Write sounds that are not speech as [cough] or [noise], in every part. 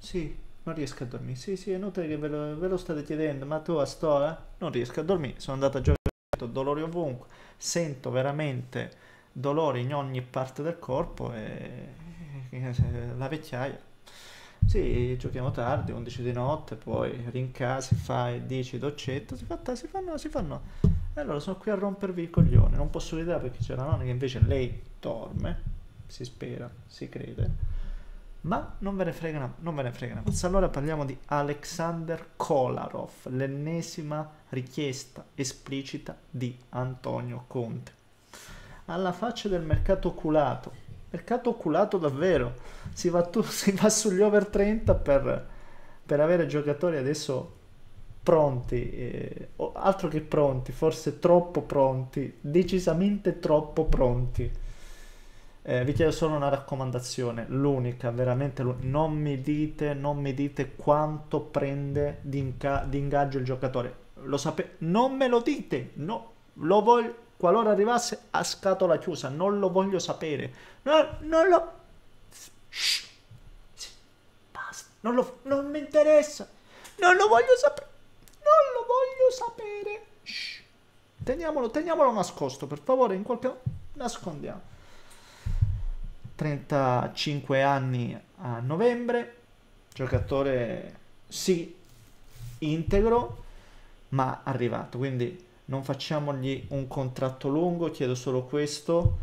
Sì, non riesco a dormire. Sì, sì, è inutile che ve lo, ve lo state chiedendo, ma tu a storia non riesco a dormire. Sono andato a giocare, ho dolori ovunque, sento veramente dolori in ogni parte del corpo e la vecchiaia. Sì, giochiamo tardi, 11 di notte, poi rincasi, fai, dici, doccetta, si, fa, si fanno, si fanno. E allora sono qui a rompervi il coglione. Non posso ridere perché c'è la nonna che invece lei dorme, si spera, si crede ma non ve ne frega non ve ne frega. Allora parliamo di Alexander Kolarov, l'ennesima richiesta esplicita di Antonio Conte. Alla faccia del mercato oculato, mercato oculato davvero, si va, tu, [laughs] si va sugli over 30 per, per avere giocatori adesso pronti, eh, altro che pronti, forse troppo pronti, decisamente troppo pronti eh, vi chiedo solo una raccomandazione, l'unica, veramente l'unica. Non mi dite, non mi dite quanto prende di, inca- ingaggio il giocatore. Lo sapete? Non me lo dite, no, lo voglio, qualora arrivasse a scatola chiusa, non lo voglio sapere. No, non lo... Shh. Non, lo, non mi interessa, non lo voglio sapere, non lo voglio sapere. Shh. Teniamolo, teniamolo nascosto, per favore, in qualche... nascondiamo. 35 anni a novembre, giocatore sì integro, ma arrivato, quindi non facciamogli un contratto lungo, chiedo solo questo,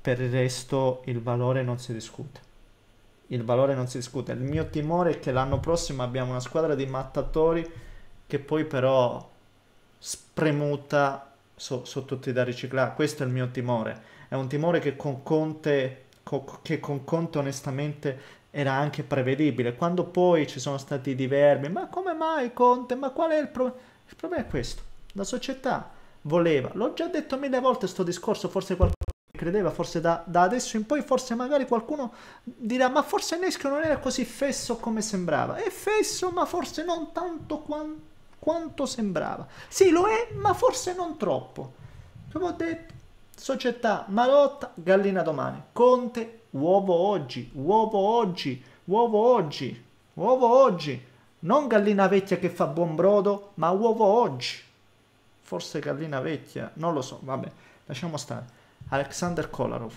per il resto il valore non si discute. Il valore non si discute. Il mio timore è che l'anno prossimo abbiamo una squadra di mattatori che poi però spremuta su, su tutti da riciclare. Questo è il mio timore. È un timore che con Conte co- che con Conte onestamente era anche prevedibile. Quando poi ci sono stati i diverbi, ma come mai Conte? Ma qual è il problema? Il problema è questo, la società voleva, l'ho già detto mille volte questo discorso, forse qualcuno credeva, forse da, da, adesso in poi, forse magari qualcuno dirà, ma forse Nesco non era così fesso come sembrava. È fesso, ma forse non tanto quanto, quanto sembrava. Sì, lo è, ma forse non troppo. Come ho detto, Società Marotta, gallina domani. Conte, uovo oggi, uovo oggi, uovo oggi, uovo oggi. Non gallina vecchia che fa buon brodo, ma uovo oggi. Forse gallina vecchia, non lo so, vabbè, lasciamo stare. Alexander Kolarov.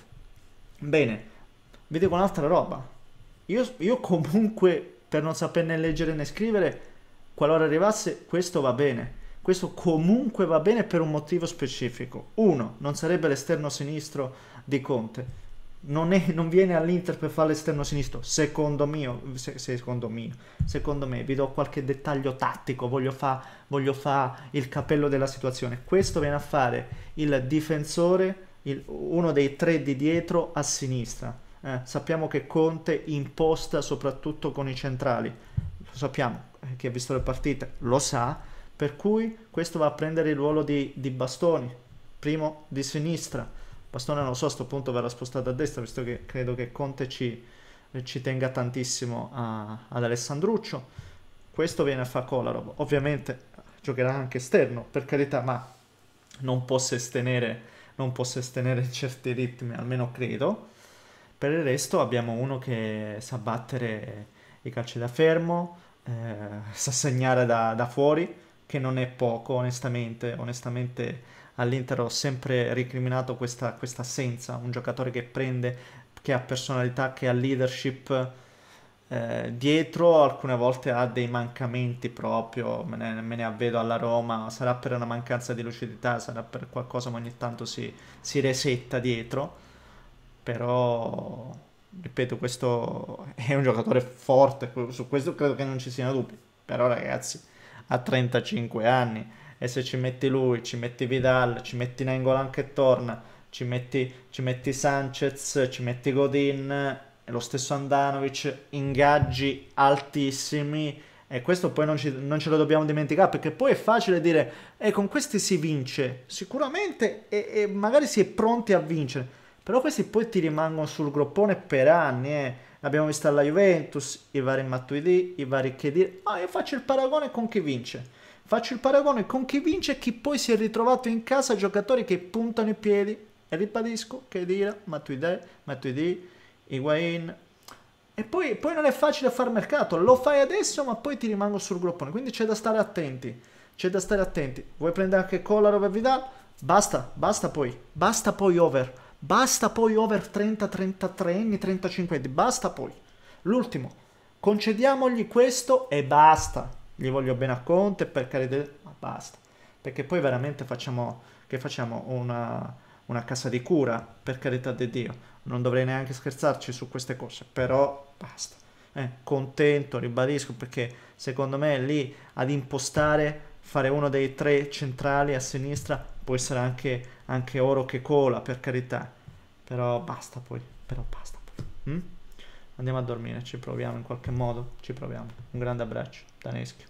Bene, vi dico un'altra roba. Io, io comunque, per non saper né leggere né scrivere, qualora arrivasse, questo va bene questo comunque va bene per un motivo specifico. Uno, non sarebbe l'esterno sinistro di Conte. Non, è, non viene all'Inter per fare l'esterno sinistro, secondo mio, se, secondo mio, secondo me, vi do qualche dettaglio tattico, voglio fare fa il capello della situazione. Questo viene a fare il difensore, il, uno dei tre di dietro a sinistra. Eh, sappiamo che Conte imposta soprattutto con i centrali, lo sappiamo, eh, chi ha visto le partite lo sa, per cui questo va a prendere il ruolo di, di Bastoni, primo di sinistra. Bastone non so a questo punto verrà spostato a destra, visto che credo che Conte ci, ci tenga tantissimo a, ad Alessandruccio. Questo viene a fare Kolarov. Ovviamente giocherà anche esterno, per carità, ma non può sostenere, non può sostenere [laughs] certi ritmi, almeno credo. Per il resto abbiamo uno che sa battere i calci da fermo, eh, sa segnare da, da fuori, che non è poco, onestamente. Onestamente all'Inter ho sempre ricriminato questa, questa assenza, un giocatore che prende, che ha personalità, che ha leadership. Eh, dietro alcune volte ha dei mancamenti proprio, me ne, me ne, avvedo alla Roma, sarà per una mancanza di lucidità, sarà per qualcosa ma ogni tanto si, si resetta dietro, però ripeto questo è un giocatore forte, su questo credo che non ci siano dubbi, però ragazzi a 35 anni. E se ci metti lui, ci metti Vidal, ci metti Nengolan che torna, ci metti, ci metti Sanchez, ci metti Godin e lo stesso Andanovic, ingaggi altissimi. E questo poi non, ci, non, ce lo dobbiamo dimenticare perché poi è facile dire e eh, con questi si vince. Sicuramente e, e, magari si è pronti a vincere però questi poi ti rimangono sul groppone per anni eh. L'abbiamo visto alla Juventus, i vari Matuidi, i vari Chedir. Ma io faccio il paragone con chi vince. Faccio il paragone con chi vince e chi poi si è ritrovato in casa giocatori che puntano i piedi. E ribadisco, Chedir, Matuidi, Matuidi, Higuain, E poi, poi non è facile fare mercato, lo fai adesso ma poi ti rimango sul groppone, quindi c'è da stare attenti, c'è da stare attenti. Vuoi prendere anche Kolarov e Vidal? Basta, basta poi, basta poi over, basta poi over 30, 33 anni, 35 anni, basta poi. L'ultimo, concediamogli questo e basta. Gli voglio bene a Conte, per carità, ma basta. Perché poi veramente facciamo, che facciamo una, una casa di cura, per carità di Dio. Non dovrei neanche scherzarci su queste cose, però basta. Eh, contento, ribadisco, perché secondo me lì ad impostare, fare uno dei tre centrali a sinistra può essere anche, anche oro che cola, per carità. Però basta poi, però basta poi. Mm? Andiamo a dormire, ci proviamo in qualche modo, ci proviamo. Un grande abbraccio da Neschio.